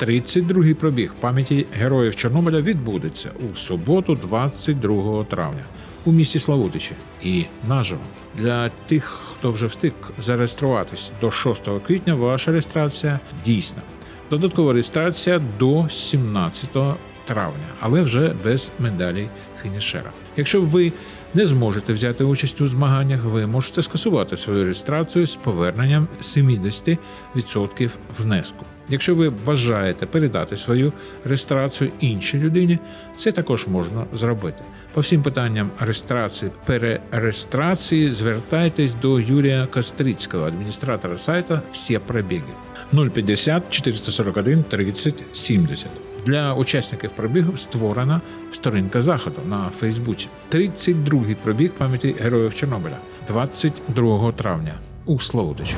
32-й пробіг пам'яті героїв Чорнобиля відбудеться у суботу, 22 травня, у місті Славутичі і наживо. Для тих, хто вже встиг зареєструватись до 6 квітня, ваша реєстрація дійсна. Додаткова реєстрація до 17 травня, але вже без медалі фінішера. Якщо ви не зможете взяти участь у змаганнях, ви можете скасувати свою реєстрацію з поверненням 70% внеску. Якщо ви бажаєте передати свою реєстрацію іншій людині, це також можна зробити. По всім питанням реєстрації перереєстрації звертайтесь до Юрія Кострицького, адміністратора сайту «Всі пробіги» 050 441 30 70. Для учасників пробігу створена сторінка заходу на Фейсбуці. 32-й пробіг пам'яті героїв Чорнобиля 22 травня у Славутичі.